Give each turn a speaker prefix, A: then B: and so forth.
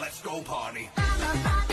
A: Let's go party.